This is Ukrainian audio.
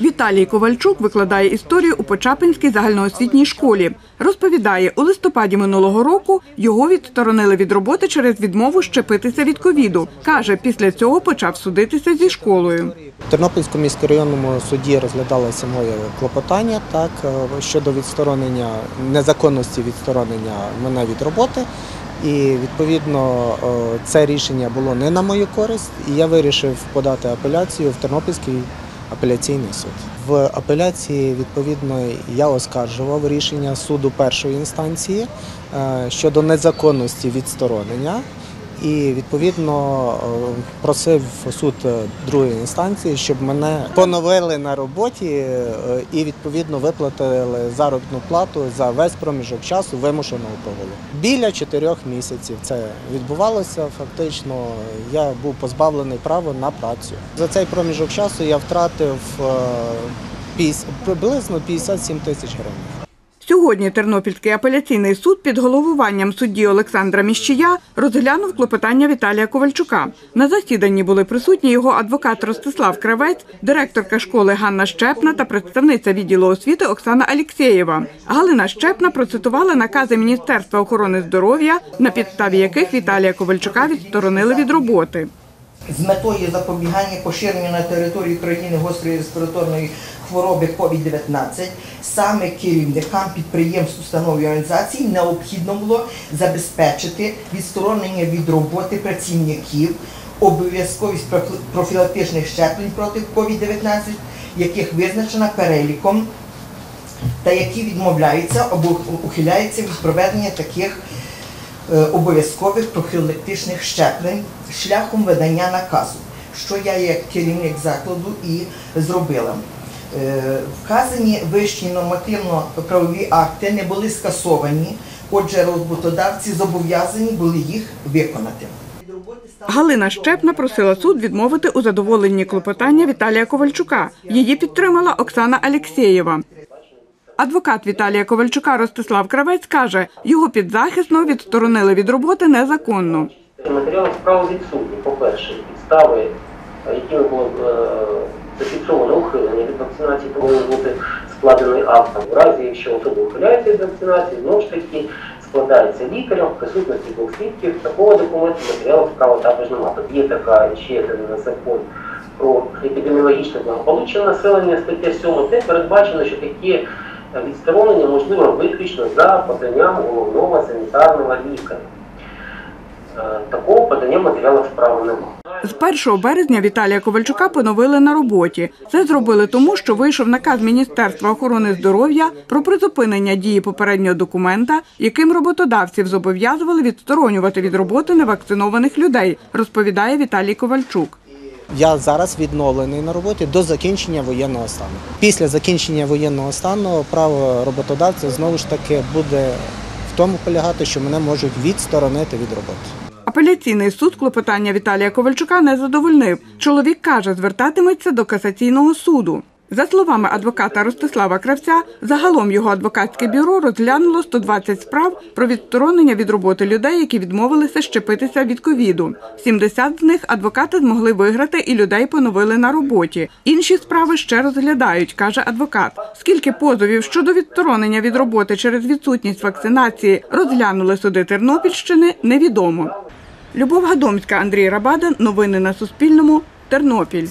Віталій Ковальчук викладає історію у Почапинській загальноосвітній школі. Розповідає, у листопаді минулого року його відсторонили від роботи через відмову щепитися від ковіду. Каже, після цього почав судитися зі школою. В Тернопільському міськрайонному суді розглядалося моє клопотання так е, щодо відсторонення незаконності відсторонення мене від роботи. І відповідно е, це рішення було не на мою користь, і я вирішив подати апеляцію в Тернопільський апеляційний суд. В апеляції відповідно я оскаржував рішення суду першої інстанції е, щодо незаконності відсторонення. І відповідно е, просив суд е, другої інстанції, щоб мене поновили на роботі е, і відповідно виплатили заробітну плату за весь проміжок часу вимушеного прогулу. Біля чотирьох місяців це відбувалося. Фактично, я був позбавлений права на працю. За цей проміжок часу я втратив 50 приблизно 57 тисяч гривень. Сьогодні Тернопільський апеляційний суд під головуванням судді Олександра Міщія розглянув клопотання Віталія Ковальчука. На засіданні були присутні його адвокат Ростислав Кравець, директорка школи Ганна Щепна та представниця відділу освіти Оксана Алєксєєва. Галина Щепна процитувала накази Міністерства охорони здоров'я, на підставі яких Віталія Ковальчука відсторонили від роботи. З метою запобігання поширенню на території країни гострої респіраторної хвороби COVID-19. Саме керівникам підприємств, установ і організацій необхідно було забезпечити відсторонення від роботи працівників, обов'язковість профі- профілактичних щеплень проти COVID-19, яких визначена переліком та які відмовляються або ухиляються від проведення таких обов'язкових профілактичних щеплень шляхом видання наказу, що я як керівник закладу і зробила. Е, Вказані вищі нормативно-правові акти не були скасовані, отже, роботодавці зобов'язані були їх виконати. Галина Щепна просила суд відмовити у задоволенні клопотання Віталія Ковальчука. Її підтримала Оксана Алєксєєва. Адвокат Віталія Ковальчука Ростислав Кравець каже, його підзахисно відсторонили від роботи незаконно. Матеріали справи відсутні. По-перше, підстави, е, якими було е, зафіксовано ухилення від вакцинації, повинен бути складений актом. В разі, якщо особа ухиляється від вакцинації, знову ж таки складається лікарем в присутності двох свідків. Такого документу матеріалу справи також немає. Тут є така ще один закон про епідеміологічне благополуччя населення, стаття 7, де передбачено, що такі відсторонення можливо виключно за поданням головного санітарного лікаря. Е, Такого подання матеріалів справи немає. З 1 березня Віталія Ковальчука поновили на роботі. Це зробили тому, що вийшов наказ Міністерства охорони здоров'я про призупинення дії попереднього документа, яким роботодавців зобов'язували відсторонювати від роботи невакцинованих людей, розповідає Віталій Ковальчук. Я зараз відновлений на роботі до закінчення воєнного стану. Після закінчення воєнного стану право роботодавця знову ж таки буде в тому полягати, що мене можуть відсторонити від роботи. Апеляційний суд клопотання Віталія Ковальчука не задовольнив. Чоловік каже, звертатиметься до касаційного суду. За словами адвоката Ростислава Кравця, загалом його адвокатське бюро розглянуло 120 справ про відсторонення від роботи людей, які відмовилися щепитися від ковіду. 70 з них адвокати змогли виграти і людей поновили на роботі. Інші справи ще розглядають, каже адвокат. Скільки позовів щодо відсторонення від роботи через відсутність вакцинації розглянули суди Тернопільщини, невідомо. Любов Гадомська, Андрій Рабада. Новини на Суспільному. Тернопіль.